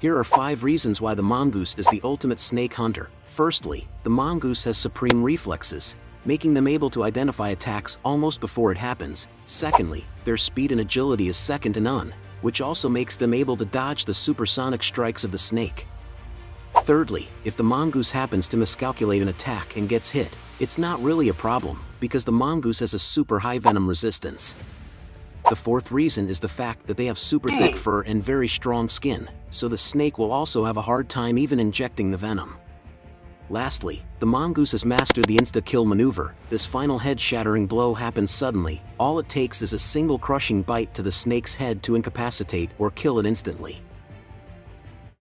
Here are 5 reasons why the mongoose is the ultimate snake hunter. Firstly, the mongoose has supreme reflexes, making them able to identify attacks almost before it happens. Secondly, their speed and agility is second to none, which also makes them able to dodge the supersonic strikes of the snake. Thirdly, if the mongoose happens to miscalculate an attack and gets hit, it's not really a problem, because the mongoose has a super high venom resistance. The fourth reason is the fact that they have super thick fur and very strong skin, so the snake will also have a hard time even injecting the venom. Lastly, the mongoose has mastered the insta-kill maneuver. This final head-shattering blow happens suddenly. All it takes is a single crushing bite to the snake's head to incapacitate or kill it instantly.